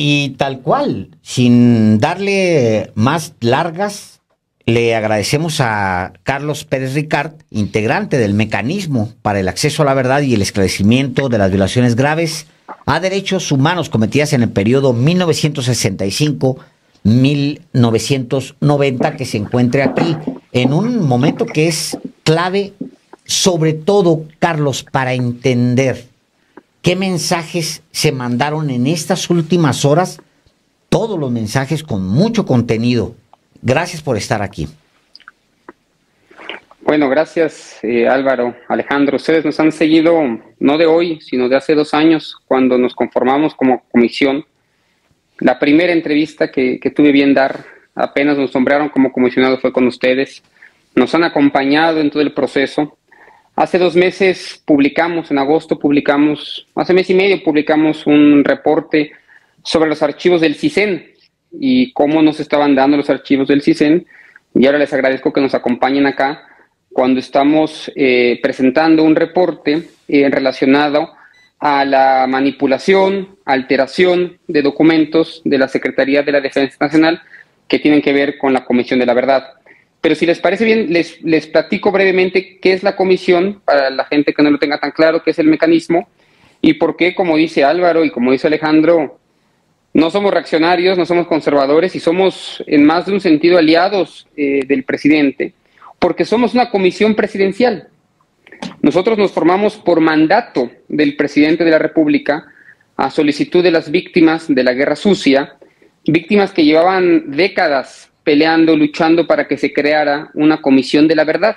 Y tal cual, sin darle más largas, le agradecemos a Carlos Pérez Ricard, integrante del mecanismo para el acceso a la verdad y el esclarecimiento de las violaciones graves a derechos humanos cometidas en el periodo 1965-1990, que se encuentre aquí en un momento que es clave, sobre todo, Carlos, para entender ¿Qué mensajes se mandaron en estas últimas horas? Todos los mensajes con mucho contenido. Gracias por estar aquí. Bueno, gracias eh, Álvaro, Alejandro. Ustedes nos han seguido no de hoy, sino de hace dos años, cuando nos conformamos como comisión. La primera entrevista que, que tuve bien dar, apenas nos nombraron como comisionado, fue con ustedes. Nos han acompañado en todo el proceso. Hace dos meses publicamos, en agosto publicamos, hace mes y medio publicamos un reporte sobre los archivos del CISEN y cómo nos estaban dando los archivos del CISEN. Y ahora les agradezco que nos acompañen acá cuando estamos eh, presentando un reporte eh, relacionado a la manipulación, alteración de documentos de la Secretaría de la Defensa Nacional que tienen que ver con la Comisión de la Verdad. Pero si les parece bien, les, les platico brevemente qué es la comisión, para la gente que no lo tenga tan claro, qué es el mecanismo y por qué, como dice Álvaro y como dice Alejandro, no somos reaccionarios, no somos conservadores y somos en más de un sentido aliados eh, del presidente, porque somos una comisión presidencial. Nosotros nos formamos por mandato del presidente de la República a solicitud de las víctimas de la guerra sucia, víctimas que llevaban décadas peleando, luchando para que se creara una comisión de la verdad.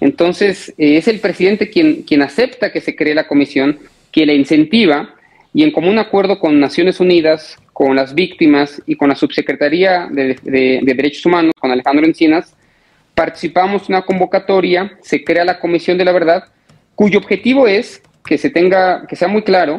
Entonces, eh, es el presidente quien, quien acepta que se cree la comisión, que la incentiva y en común acuerdo con Naciones Unidas, con las víctimas y con la Subsecretaría de, Derechos Humanos, con Alejandro Encinas, participamos en una convocatoria, se crea la Comisión de la Verdad, cuyo objetivo es que se tenga, que sea muy claro,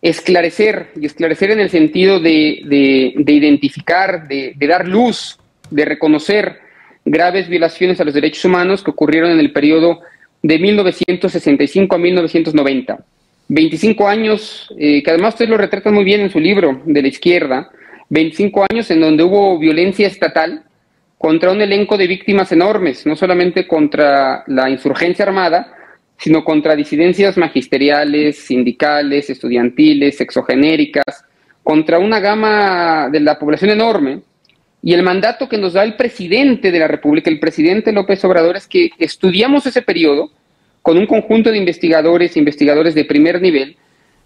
esclarecer, y esclarecer en el sentido de, de identificar, de, dar luz de reconocer graves violaciones a los derechos humanos que ocurrieron en el periodo de 1965 a 1990. 25 años, eh, que además ustedes lo retratan muy bien en su libro de la izquierda, 25 años en donde hubo violencia estatal contra un elenco de víctimas enormes, no solamente contra la insurgencia armada, sino contra disidencias magisteriales, sindicales, estudiantiles, sexogenéricas, contra una gama de la población enorme, y el mandato que nos da el presidente de la República, el presidente López Obrador, es que estudiamos ese periodo con un conjunto de investigadores, investigadores de primer nivel,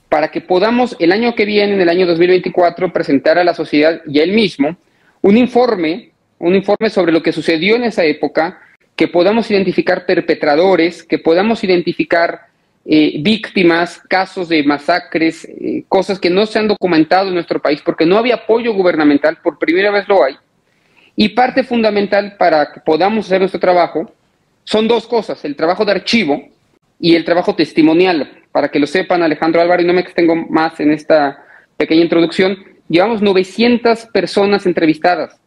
para que podamos el año que viene, en el año 2024, presentar a la sociedad y a él mismo un informe, un informe sobre lo que sucedió en esa época, que podamos identificar perpetradores, que podamos identificar eh, víctimas, casos de masacres, eh, cosas que no se han documentado en nuestro país porque no había apoyo gubernamental, por primera vez lo hay, y parte fundamental para que podamos hacer nuestro trabajo son dos cosas, el trabajo de archivo y el trabajo testimonial. Para que lo sepan, Alejandro Álvaro, y no me extengo más en esta pequeña introducción, llevamos 900 personas entrevistadas,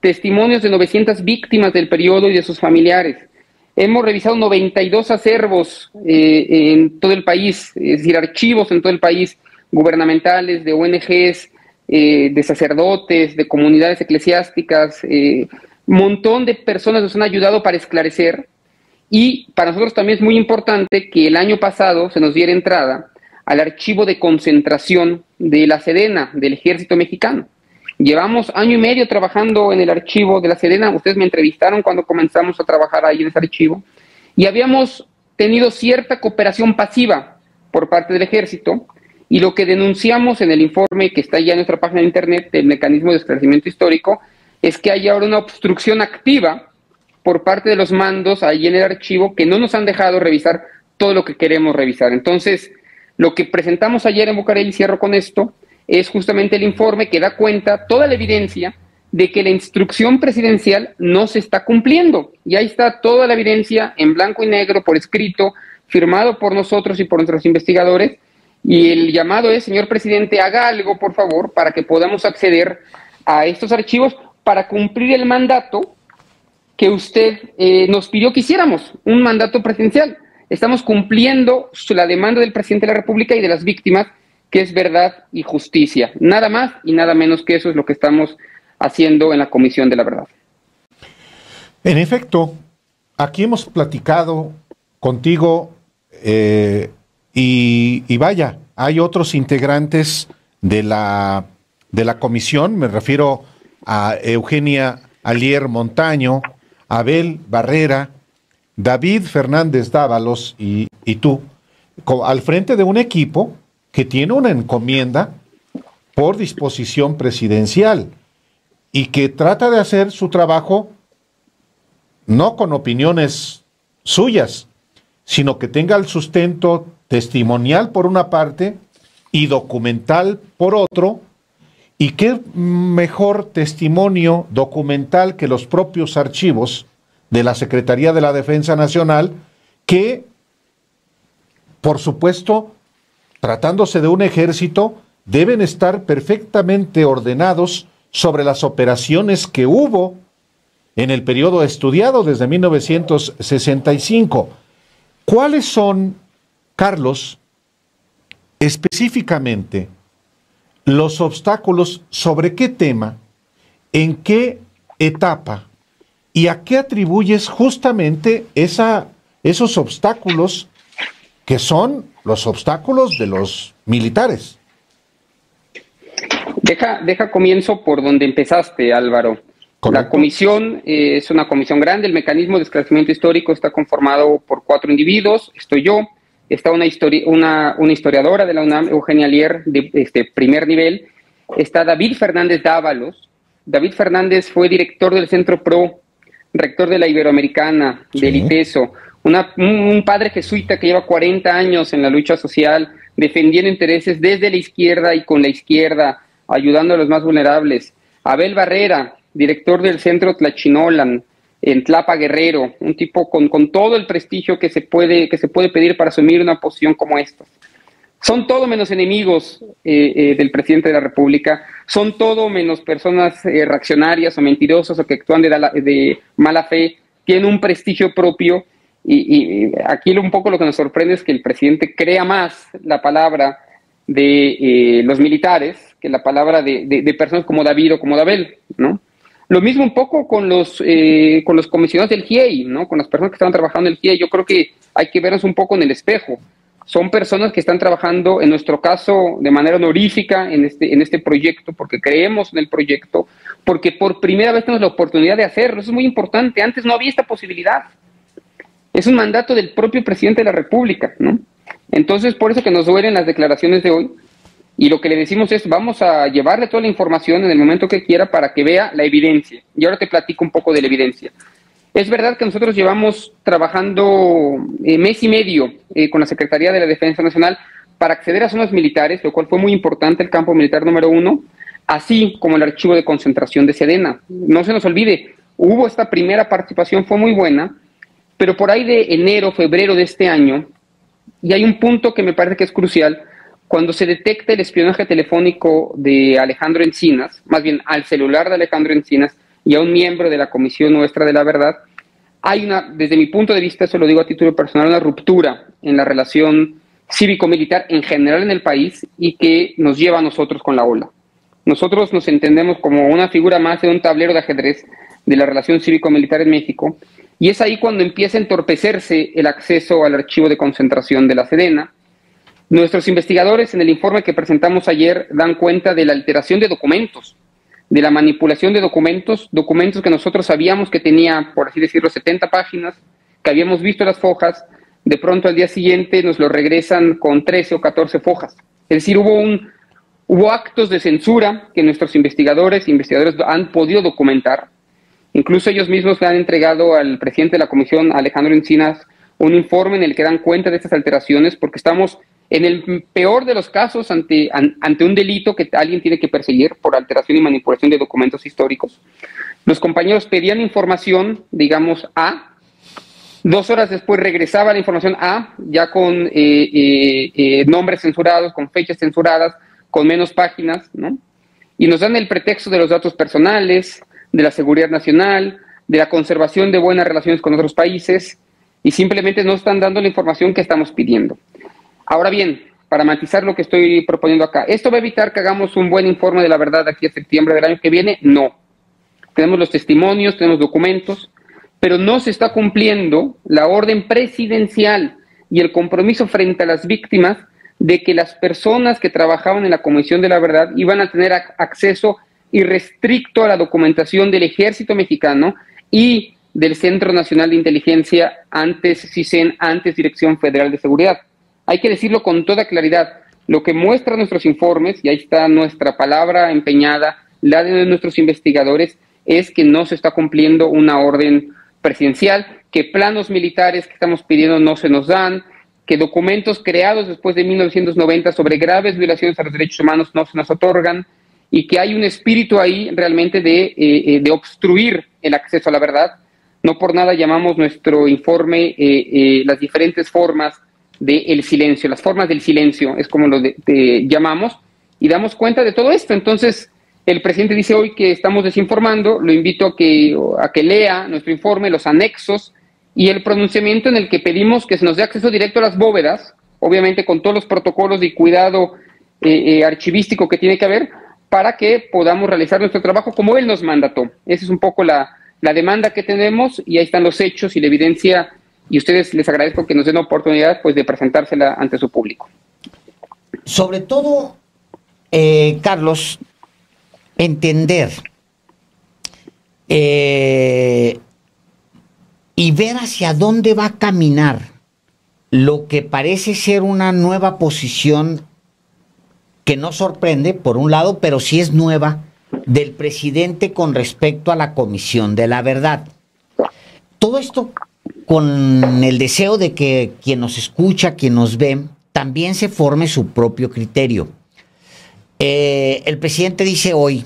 testimonios de 900 víctimas del periodo y de sus familiares. Hemos revisado 92 acervos eh, en todo el país, es decir, archivos en todo el país, gubernamentales, de ONGs, eh, de sacerdotes, de comunidades eclesiásticas, eh, montón de personas nos han ayudado para esclarecer. Y para nosotros también es muy importante que el año pasado se nos diera entrada al archivo de concentración de la Sedena, del ejército mexicano. Llevamos año y medio trabajando en el archivo de la Sedena, ustedes me entrevistaron cuando comenzamos a trabajar ahí en ese archivo, y habíamos tenido cierta cooperación pasiva por parte del ejército, y lo que denunciamos en el informe que está ya en nuestra página de internet del mecanismo de esclarecimiento histórico es que hay ahora una obstrucción activa por parte de los mandos ahí en el archivo que no nos han dejado revisar todo lo que queremos revisar. Entonces, lo que presentamos ayer en Bucareli, y cierro con esto, es justamente el informe que da cuenta toda la evidencia de que la instrucción presidencial no se está cumpliendo. Y ahí está toda la evidencia en blanco y negro, por escrito, firmado por nosotros y por nuestros investigadores, y el llamado es, señor presidente, haga algo, por favor, para que podamos acceder a estos archivos para cumplir el mandato que usted eh, nos pidió que hiciéramos, un mandato presidencial. Estamos cumpliendo la demanda del presidente de la República y de las víctimas que es verdad y justicia. Nada más y nada menos que eso es lo que estamos haciendo en la Comisión de la Verdad. En efecto, aquí hemos platicado contigo eh, y, vaya, hay otros integrantes de la, de la comisión, me refiero a Eugenia Alier Montaño, Abel Barrera, David Fernández Dávalos y, y tú, al frente de un equipo que tiene una encomienda por disposición presidencial y que trata de hacer su trabajo no con opiniones suyas, sino que tenga el sustento testimonial por una parte y documental por otro, y qué mejor testimonio documental que los propios archivos de la Secretaría de la Defensa Nacional, que, por supuesto, tratándose de un ejército, deben estar perfectamente ordenados sobre las operaciones que hubo en el periodo estudiado desde 1965. ¿Cuáles son, Carlos, específicamente los obstáculos sobre qué tema, en qué etapa y a qué atribuyes justamente esa, esos obstáculos que son los obstáculos de los militares? Deja, deja comienzo por donde empezaste, Álvaro. La comisión eh, es una comisión grande, el mecanismo de esclarecimiento histórico está conformado por cuatro individuos, estoy yo, está una, una, una historiadora de la UNAM, Eugenia Lier, de este, primer nivel, está David Fernández Dávalos, David Fernández fue director del Centro PRO, rector de la Iberoamericana, del ITESO, un padre jesuita que lleva 40 años en la lucha social, defendiendo intereses desde la izquierda y con la izquierda, ayudando a los más vulnerables. Abel Barrera, director del Centro Tlachinolan, en Tlapa Guerrero, un tipo con, todo el prestigio que se, puede, que se puede pedir para asumir una posición como esta. Son todo menos enemigos eh, eh, del presidente de la República, son todo menos personas eh, reaccionarias o mentirosas o que actúan de, de mala fe, tienen un prestigio propio y, aquí un poco lo que nos sorprende es que el presidente crea más la palabra de los militares que la palabra de, de, personas como David o como Dabel, ¿no? Lo mismo un poco con los, eh, con los comisionados del GIEI, ¿no? Con las personas que estaban trabajando en el GIEI. Yo creo que hay que vernos un poco en el espejo. Son personas que están trabajando, en nuestro caso, de manera honorífica en este, en este proyecto, porque creemos en el proyecto, porque por primera vez tenemos la oportunidad de hacerlo. Eso es muy importante. Antes no había esta posibilidad. Es un mandato del propio presidente de la República, ¿no? Entonces, por eso que nos duelen las declaraciones de hoy, y lo que le decimos es, vamos a llevarle toda la información en el momento que quiera para que vea la evidencia. Y ahora te platico un poco de la evidencia. Es verdad que nosotros llevamos trabajando eh, mes y medio eh, con la Secretaría de la Defensa Nacional para acceder a zonas militares, lo cual fue muy importante el campo militar número uno, así como el archivo de concentración de Sedena. No se nos olvide, hubo esta primera participación, fue muy buena, pero por ahí de enero, febrero de este año, y hay un punto que me parece que es crucial, cuando se detecta el espionaje telefónico de Alejandro Encinas, más bien al celular de Alejandro Encinas y a un miembro de la Comisión Nuestra de la Verdad, hay una, desde mi punto de vista, eso lo digo a título personal, una ruptura en la relación cívico-militar en general en el país y que nos lleva a nosotros con la ola. Nosotros nos entendemos como una figura más de un tablero de ajedrez de la relación cívico-militar en México y es ahí cuando empieza a entorpecerse el acceso al archivo de concentración de la Sedena, Nuestros investigadores en el informe que presentamos ayer dan cuenta de la alteración de documentos, de la manipulación de documentos, documentos que nosotros sabíamos que tenía, por así decirlo, 70 páginas, que habíamos visto las fojas, de pronto al día siguiente nos lo regresan con 13 o 14 fojas. Es decir, hubo un hubo actos de censura que nuestros investigadores investigadores han podido documentar. Incluso ellos mismos le han entregado al presidente de la comisión, Alejandro Encinas, un informe en el que dan cuenta de estas alteraciones porque estamos en el peor de los casos, ante, un delito que alguien tiene que perseguir por alteración y manipulación de documentos históricos, los compañeros pedían información, digamos, A, dos horas después regresaba la información A, ya con eh, eh, eh, nombres censurados, con fechas censuradas, con menos páginas, ¿no? Y nos dan el pretexto de los datos personales, de la seguridad nacional, de la conservación de buenas relaciones con otros países, y simplemente no están dando la información que estamos pidiendo. Ahora bien, para matizar lo que estoy proponiendo acá. ¿Esto va a evitar que hagamos un buen informe de la verdad aquí a septiembre del año que viene? No. Tenemos los testimonios, tenemos documentos, pero no se está cumpliendo la orden presidencial y el compromiso frente a las víctimas de que las personas que trabajaban en la Comisión de la Verdad iban a tener acceso irrestricto a la documentación del ejército mexicano y del Centro Nacional de Inteligencia, antes CISEN, antes Dirección Federal de Seguridad. Hay que decirlo con toda claridad. Lo que muestran nuestros informes, y ahí está nuestra palabra empeñada, la de nuestros investigadores, es que no se está cumpliendo una orden presidencial, que planos militares que estamos pidiendo no se nos dan, que documentos creados después de 1990 sobre graves violaciones a los derechos humanos no se nos otorgan y que hay un espíritu ahí realmente de, eh, eh, obstruir el acceso a la verdad. No por nada llamamos nuestro informe eh, las diferentes formas del silencio, las formas del silencio, es como lo llamamos, y damos cuenta de todo esto. Entonces, el presidente dice hoy que estamos desinformando, lo invito a que, a que lea nuestro informe, los anexos y el pronunciamiento en el que pedimos que se nos dé acceso directo a las bóvedas, obviamente con todos los protocolos de cuidado eh, eh, archivístico que tiene que haber, para que podamos realizar nuestro trabajo como él nos mandató. Esa es un poco la, la demanda que tenemos y ahí están los hechos y la evidencia y ustedes les agradezco que nos den la oportunidad pues, de presentársela ante su público. Sobre todo, eh, Carlos, entender eh, y ver hacia dónde va a caminar lo que parece ser una nueva posición que no sorprende, por un lado, pero sí es nueva, del presidente con respecto a la Comisión de la Verdad. Todo esto con el deseo de que quien nos escucha, quien nos ve, también se forme su propio criterio. Eh, el presidente dice hoy,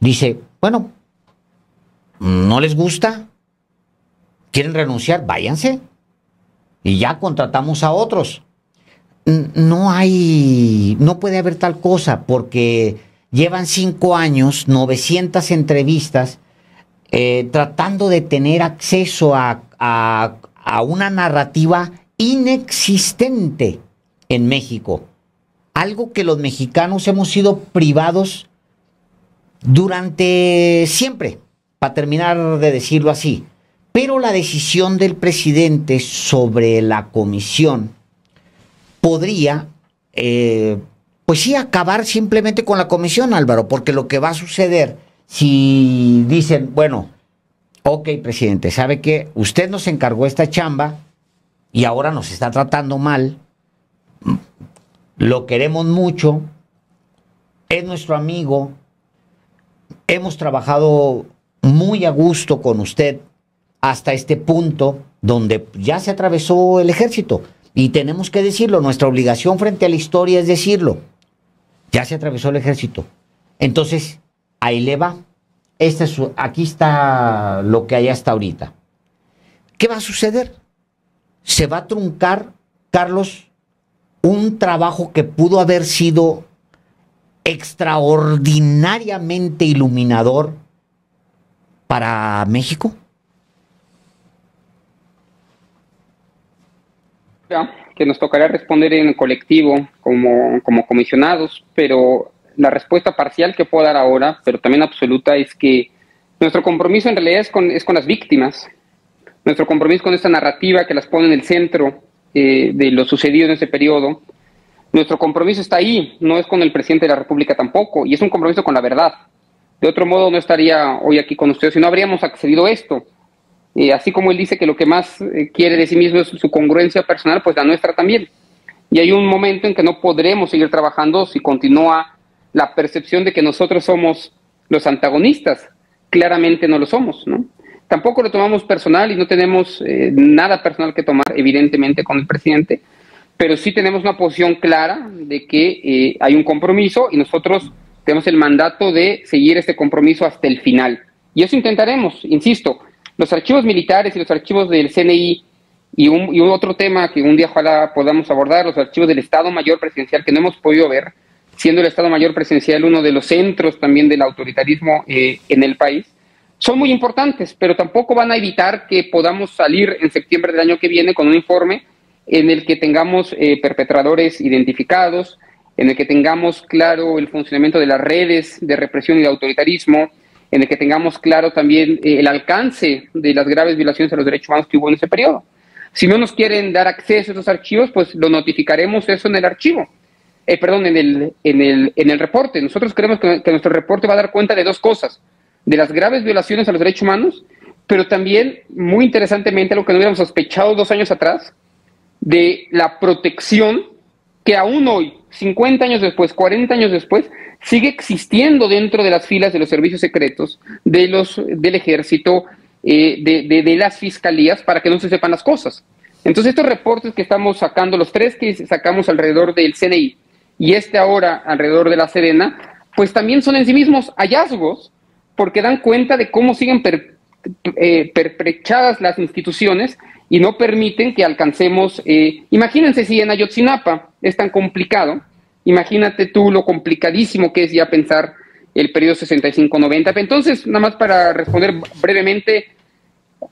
dice, bueno, no les gusta, quieren renunciar, váyanse y ya contratamos a otros. No hay, no puede haber tal cosa porque llevan cinco años, 900 entrevistas, eh, tratando de tener acceso a, a una narrativa inexistente en México algo que los mexicanos hemos sido privados durante siempre, para terminar de decirlo así. Pero la decisión del presidente sobre la comisión podría, eh, pues sí, acabar simplemente con la comisión, Álvaro, porque lo que va a suceder si dicen, bueno, ok, presidente, sabe que usted nos encargó esta chamba y ahora nos está tratando mal, lo queremos mucho, es nuestro amigo, hemos trabajado muy a gusto con usted hasta este punto donde ya se atravesó el ejército. Y tenemos que decirlo, nuestra obligación frente a la historia es decirlo. Ya se atravesó el ejército. Entonces, ahí le va. Este es, aquí está lo que hay hasta ahorita. ¿Qué va a suceder? Se va a truncar, Carlos, un trabajo que pudo haber sido extraordinariamente iluminador para México? que nos tocaría responder en colectivo como, como comisionados, pero la respuesta parcial que puedo dar ahora, pero también absoluta, es que nuestro compromiso en realidad es con, es con las víctimas, nuestro compromiso con esta narrativa que las pone en el centro eh, de lo sucedido en ese periodo. Nuestro compromiso está ahí, no es con el presidente de la República tampoco, y es un compromiso con la verdad. De otro modo, no estaría hoy aquí con ustedes si no habríamos accedido a esto. Eh, así como él dice que lo que más eh, quiere de sí mismo es su congruencia personal, pues la nuestra también. Y hay un momento en que no podremos seguir trabajando si continúa la percepción de que nosotros somos los antagonistas. Claramente no lo somos, ¿no? Tampoco lo tomamos personal y no tenemos eh, nada personal que tomar, evidentemente, con el presidente, pero sí tenemos una posición clara de que eh, hay un compromiso y nosotros tenemos el mandato de seguir este compromiso hasta el final. Y eso intentaremos, insisto, los archivos militares y los archivos del CNI y un, y otro tema que un día ojalá podamos abordar, los archivos del Estado Mayor Presidencial que no hemos podido ver, siendo el Estado Mayor Presidencial uno de los centros también del autoritarismo eh, en el país son muy importantes, pero tampoco van a evitar que podamos salir en septiembre del año que viene con un informe en el que tengamos eh, perpetradores identificados, en el que tengamos claro el funcionamiento de las redes de represión y de autoritarismo, en el que tengamos claro también eh, el alcance de las graves violaciones a los derechos humanos que hubo en ese periodo. Si no nos quieren dar acceso a esos archivos, pues lo notificaremos eso en el archivo, eh, perdón, en el, en, el, en el reporte. Nosotros creemos que, nuestro reporte va a dar cuenta de dos cosas, de las graves violaciones a los derechos humanos, pero también, muy interesantemente, lo que no hubiéramos sospechado dos años atrás, de la protección que aún hoy, 50 años después, 40 años después, sigue existiendo dentro de las filas de los servicios secretos, de los, del ejército, eh, de, de, las fiscalías, para que no se sepan las cosas. Entonces, estos reportes que estamos sacando, los tres que sacamos alrededor del CNI y este ahora alrededor de la Serena, pues también son en sí mismos hallazgos, porque dan cuenta de cómo siguen eh, perprechadas las instituciones y no permiten que alcancemos, eh, imagínense si en Ayotzinapa es tan complicado, imagínate tú lo complicadísimo que es ya pensar el periodo 65-90. Entonces, nada más para responder brevemente,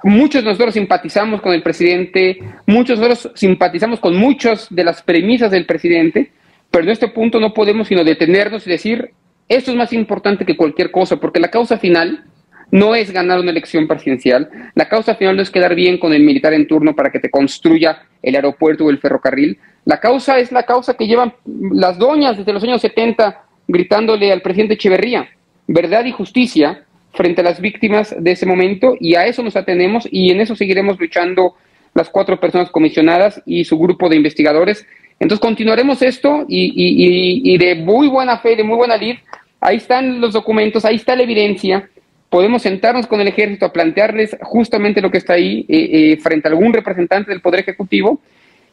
muchos de nosotros simpatizamos con el presidente, muchos de nosotros simpatizamos con muchas de las premisas del presidente, pero en este punto no podemos sino detenernos y decir, esto es más importante que cualquier cosa, porque la causa final no es ganar una elección presidencial. La causa final no es quedar bien con el militar en turno para que te construya el aeropuerto o el ferrocarril. La causa es la causa que llevan las doñas desde los años 70 gritándole al presidente Echeverría, verdad y justicia frente a las víctimas de ese momento y a eso nos atenemos y en eso seguiremos luchando las cuatro personas comisionadas y su grupo de investigadores. Entonces continuaremos esto y, y, y de muy buena fe, de muy buena lid, ahí están los documentos, ahí está la evidencia, podemos sentarnos con el ejército a plantearles justamente lo que está ahí eh, eh, frente a algún representante del Poder Ejecutivo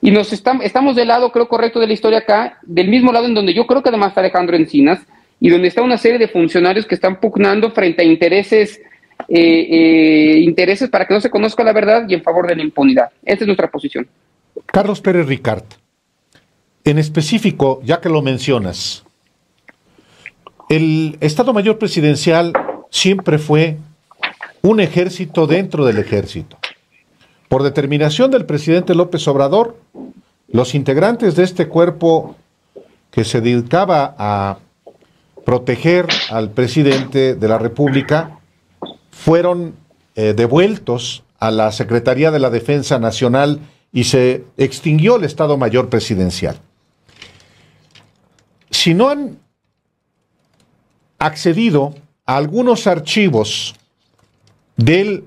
y nos estamos del lado, creo, correcto de la historia acá, del mismo lado en donde yo creo que además está Alejandro Encinas y donde está una serie de funcionarios que están pugnando frente a intereses, eh, intereses para que no se conozca la verdad y en favor de la impunidad. Esta es nuestra posición. Carlos Pérez Ricard, en específico, ya que lo mencionas, el Estado Mayor Presidencial siempre fue un ejército dentro del ejército. Por determinación del presidente López Obrador, los integrantes de este cuerpo que se dedicaba a proteger al presidente de la República fueron eh, devueltos a la Secretaría de la Defensa Nacional y se extinguió el Estado Mayor Presidencial. Si no han accedido algunos archivos del,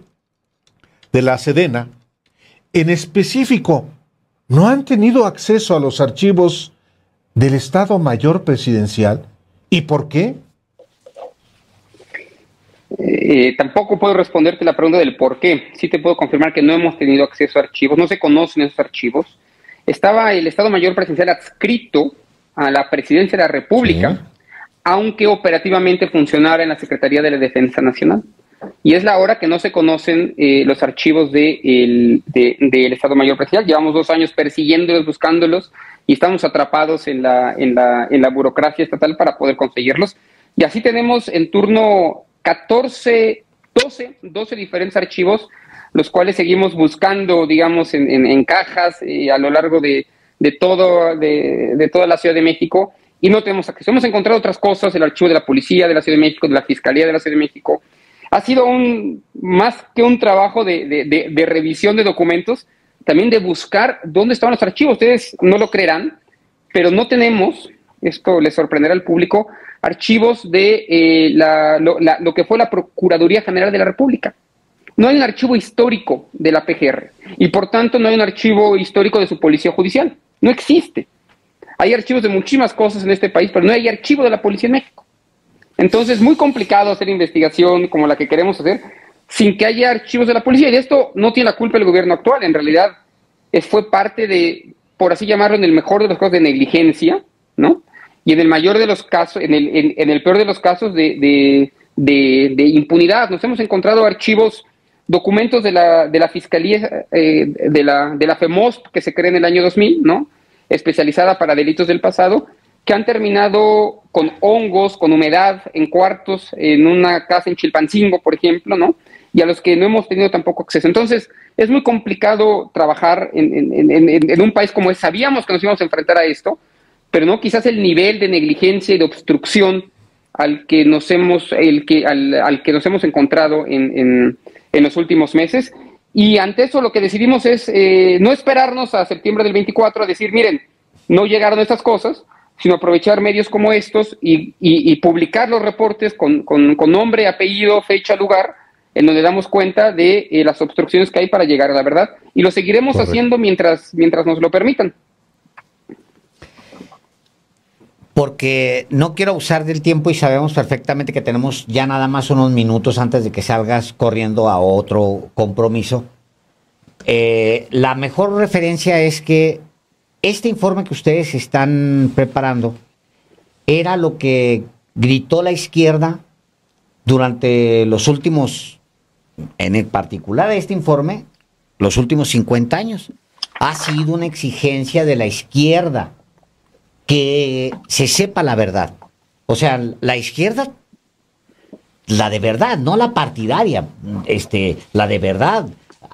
de la Sedena, en específico, no han tenido acceso a los archivos del Estado Mayor Presidencial. ¿Y por qué? Eh, tampoco puedo responderte la pregunta del por qué. Sí te puedo confirmar que no hemos tenido acceso a archivos, no se conocen esos archivos. Estaba el Estado Mayor Presidencial adscrito a la Presidencia de la República aunque operativamente funcionara en la Secretaría de la Defensa Nacional. Y es la hora que no se conocen eh, los archivos del Estado Mayor Presidencial. Llevamos dos años persiguiéndolos, buscándolos, y estamos atrapados en la, en, la, en la burocracia estatal para poder conseguirlos. Y así tenemos en turno 14, 12, 12 diferentes archivos, los cuales seguimos buscando, digamos, en, en, cajas eh, a lo largo de, de, todo, de, de toda la Ciudad de México y no tenemos acceso. Hemos encontrado otras cosas, el archivo de la Policía de la Ciudad de México, de la Fiscalía de la Ciudad de México. Ha sido un, más que un trabajo de, de, revisión de documentos, también de buscar dónde estaban los archivos. Ustedes no lo creerán, pero no tenemos, esto les sorprenderá al público, archivos de eh, la, lo, la, lo que fue la Procuraduría General de la República. No hay un archivo histórico de la PGR y por tanto no hay un archivo histórico de su policía judicial. No existe. Hay archivos de muchísimas cosas en este país, pero no hay archivo de la policía en México. Entonces es muy complicado hacer investigación como la que queremos hacer sin que haya archivos de la policía. Y esto no tiene la culpa el gobierno actual. En realidad es, fue parte de, por así llamarlo, en el mejor de los casos de negligencia, ¿no? Y en el mayor de los casos, en el, en, el peor de los casos de, de, impunidad. Nos hemos encontrado archivos, documentos de la, de la Fiscalía, eh, de, la, de la FEMOSP que se creó en el año 2000, ¿no? especializada para delitos del pasado, que han terminado con hongos, con humedad en cuartos, en una casa en Chilpancingo, por ejemplo, ¿no? y a los que no hemos tenido tampoco acceso. Entonces, es muy complicado trabajar en, un país como es. Sabíamos que nos íbamos a enfrentar a esto, pero no quizás el nivel de negligencia y de obstrucción al que nos hemos, el que, al, que nos hemos encontrado en, los últimos meses. Y ante eso lo que decidimos es eh, no esperarnos a septiembre del 24 a decir, miren, no llegaron estas cosas, sino aprovechar medios como estos y, publicar los reportes con, nombre, apellido, fecha, lugar, en donde damos cuenta de eh, las obstrucciones que hay para llegar a la verdad. Y lo seguiremos haciendo mientras, mientras nos lo permitan. Porque no quiero usar del tiempo y sabemos perfectamente que tenemos ya nada más unos minutos antes de que salgas corriendo a otro compromiso. Eh, la mejor referencia es que este informe que ustedes están preparando era lo que gritó la izquierda durante los últimos, en el particular este informe, los últimos 50 años. Ha sido una exigencia de la izquierda que se sepa la verdad. O sea, la izquierda, la de verdad, no la partidaria, este, la de verdad.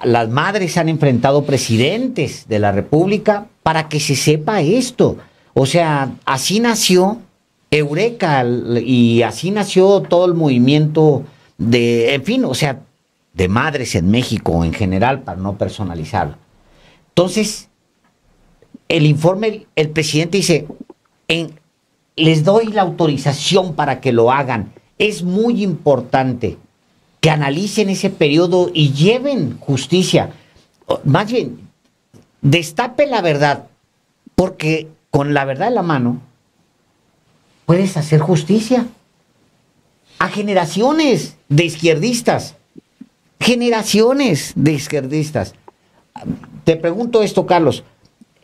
Las madres han enfrentado presidentes de la República para que se sepa esto. O sea, así nació Eureka y así nació todo el movimiento de, en fin, o sea, de madres en México en general, para no personalizarlo. Entonces, el informe, el presidente dice, les doy la autorización para que lo hagan. Es muy importante que analicen ese periodo y lleven justicia. Más bien, destape la verdad, porque con la verdad en la mano puedes hacer justicia a generaciones de izquierdistas, generaciones de izquierdistas. Te pregunto esto, Carlos,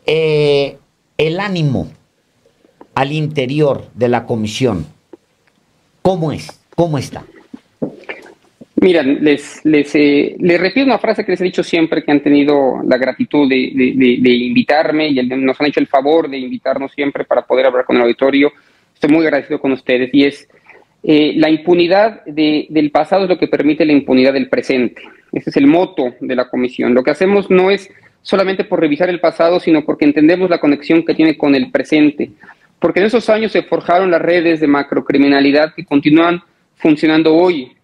eh, el ánimo al interior de la comisión, ¿cómo es? ¿Cómo está? Mira, les, les, eh, les, repito una frase que les he dicho siempre, que han tenido la gratitud de, invitarme y nos han hecho el favor de invitarnos siempre para poder hablar con el auditorio. Estoy muy agradecido con ustedes y es eh, la impunidad del pasado es lo que permite la impunidad del presente. Ese es el moto de la comisión. Lo que hacemos no es solamente por revisar el pasado, sino porque entendemos la conexión que tiene con el presente. Porque en esos años se forjaron las redes de macrocriminalidad que continúan funcionando hoy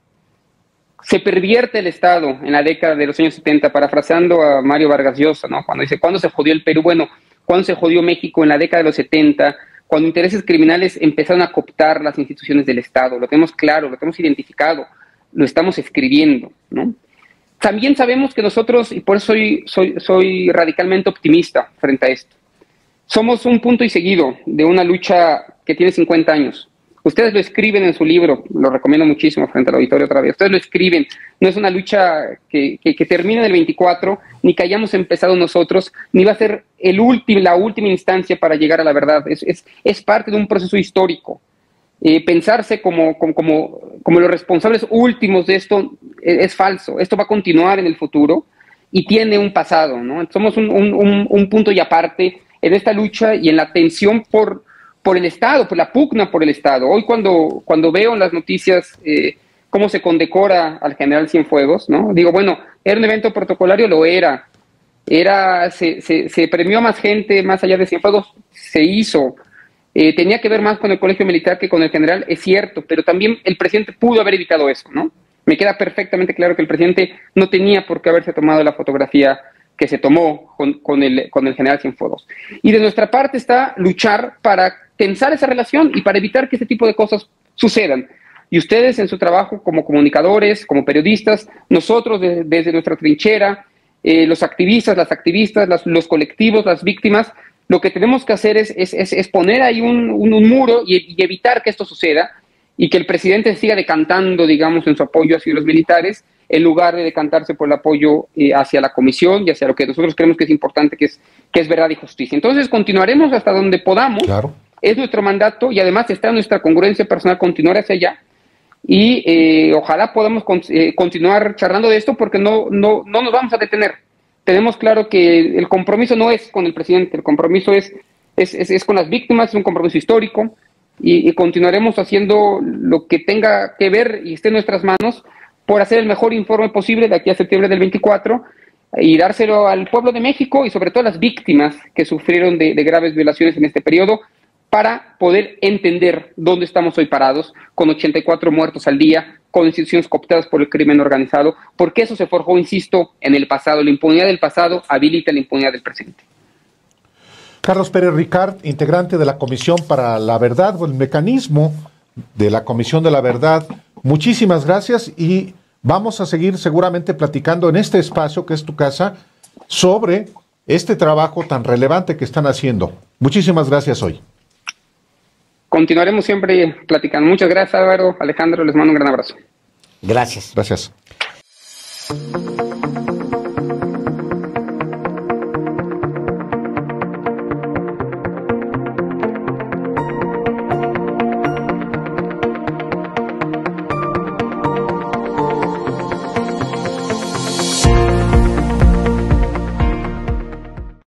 se pervierte el Estado en la década de los años 70, parafraseando a Mario Vargas Llosa, ¿no? Cuando dice, ¿cuándo se jodió el Perú? Bueno, ¿cuándo se jodió México? En la década de los 70, cuando intereses criminales empezaron a cooptar las instituciones del Estado. Lo tenemos claro, lo tenemos identificado, lo estamos escribiendo, ¿no? También sabemos que nosotros, y por eso soy, soy, soy radicalmente optimista frente a esto, somos un punto y seguido de una lucha que tiene 50 años, Ustedes lo escriben en su libro, lo recomiendo muchísimo frente al auditorio otra vez. Ustedes lo escriben, no es una lucha que, que, termina en el 24, ni que hayamos empezado nosotros, ni va a ser el la última instancia para llegar a la verdad. Es, es, es parte de un proceso histórico. Eh, pensarse como, como, como, como, los responsables últimos de esto es, es, falso. Esto va a continuar en el futuro y tiene un pasado. ¿no? Somos un, un, un punto y aparte en esta lucha y en la tensión por por el Estado, por la pugna por el Estado. Hoy cuando, cuando veo en las noticias eh, cómo se condecora al general Cienfuegos, ¿no? Digo, bueno, ¿era un evento protocolario? Lo era. era se, se, premió a más gente más allá de Cienfuegos, se hizo. Eh, tenía que ver más con el colegio militar que con el general, es cierto, pero también el presidente pudo haber evitado eso, ¿no? Me queda perfectamente claro que el presidente no tenía por qué haberse tomado la fotografía que se tomó con, con, el, con el general Cienfuegos. Y de nuestra parte está luchar para tensar esa relación y para evitar que este tipo de cosas sucedan. Y ustedes en su trabajo como comunicadores, como periodistas, nosotros desde nuestra trinchera, eh, los activistas, las activistas, los colectivos, las víctimas, lo que tenemos que hacer es, es, es poner ahí un, un, muro y, evitar que esto suceda y que el presidente siga decantando, digamos, en su apoyo hacia los militares, en lugar de decantarse por el apoyo eh, hacia la comisión y hacia lo que nosotros creemos que es importante, que es, que es verdad y justicia. Entonces continuaremos hasta donde podamos. Claro es nuestro mandato y además está nuestra congruencia personal continuar hacia allá. Y eh, ojalá podamos eh, continuar charlando de esto porque no, no, no nos vamos a detener. Tenemos claro que el compromiso no es con el presidente, el compromiso es, es, es, con las víctimas, es un compromiso histórico y, continuaremos haciendo lo que tenga que ver y esté en nuestras manos por hacer el mejor informe posible de aquí a septiembre del 24 y dárselo al pueblo de México y sobre todo a las víctimas que sufrieron de, graves violaciones en este periodo para poder entender dónde estamos hoy parados, con 84 muertos al día, con instituciones cooptadas por el crimen organizado, porque eso se forjó, insisto, en el pasado. La impunidad del pasado habilita la impunidad del presente. Carlos Pérez Ricard, integrante de la Comisión para la Verdad o el mecanismo de la Comisión de la Verdad, muchísimas gracias y vamos a seguir seguramente platicando en este espacio que es tu casa sobre este trabajo tan relevante que están haciendo. Muchísimas gracias hoy. Continuaremos siempre platicando. Muchas gracias Álvaro, Alejandro, les mando un gran abrazo. Gracias. Gracias.